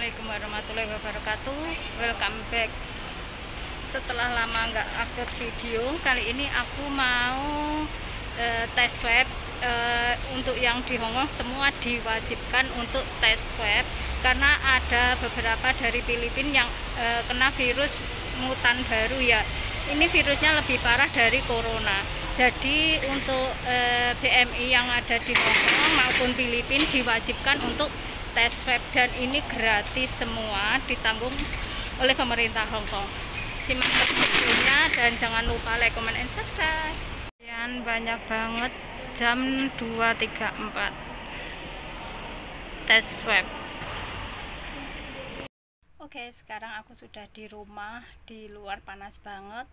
Assalamualaikum warahmatullahi wabarakatuh. Welcome back. Setelah lama nggak upload video Kali ini aku mau eh, tes swab eh, Untuk yang di Hongkong semua diwajibkan untuk tes swab Karena ada beberapa dari Filipina yang eh, kena virus mutan baru ya. Ini virusnya lebih parah dari corona. Jadi untuk eh, BMI yang ada di Hongkong maupun Filipina diwajibkan untuk tes swab dan ini gratis semua ditanggung oleh pemerintah Hong Kong. Simak videonya dan jangan lupa like, comment, and subscribe. Dan banyak banget. Jam 2.34 tes swab. Oke sekarang aku sudah di rumah di luar panas banget.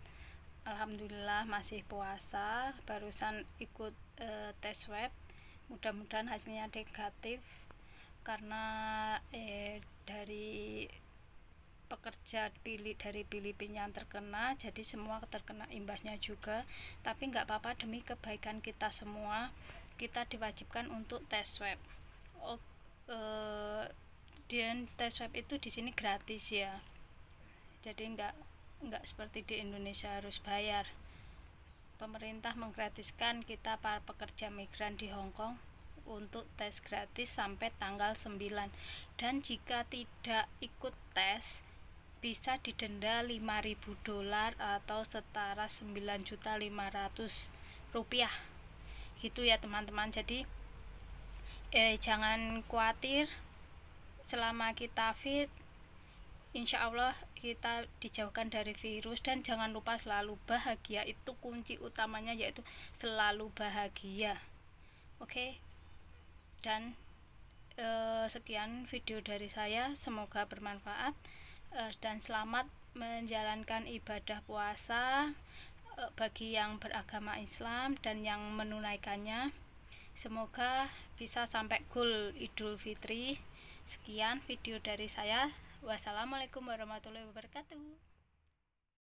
Alhamdulillah masih puasa barusan ikut uh, tes swab. Mudah-mudahan hasilnya negatif karena eh, dari pekerja pilih dari Filipina yang terkena jadi semua terkena imbasnya juga. Tapi nggak apa-apa demi kebaikan kita semua kita diwajibkan untuk tes swab. Oh, eh, dan tes swab itu di sini gratis ya? Jadi nggak nggak seperti di Indonesia harus bayar. Pemerintah menggratiskan kita para pekerja migran di Hong Kong untuk tes gratis sampai tanggal 9 dan jika tidak ikut tes bisa didenda 5000 dolar atau setara 9.500 rupiah. Gitu ya teman-teman. Jadi eh, jangan khawatir. Selama kita fit insya Allah kita dijauhkan dari virus. Dan jangan lupa selalu bahagia. Itu kunci utamanya yaitu selalu bahagia. Oke? okay? Dan uh, sekian video dari saya. Semoga bermanfaat uh, dan selamat menjalankan ibadah puasa uh, bagi yang beragama Islam dan yang menunaikannya. Semoga bisa sampai goal Idul Fitri. Sekian video dari saya. Wassalamualaikum warahmatullahi wabarakatuh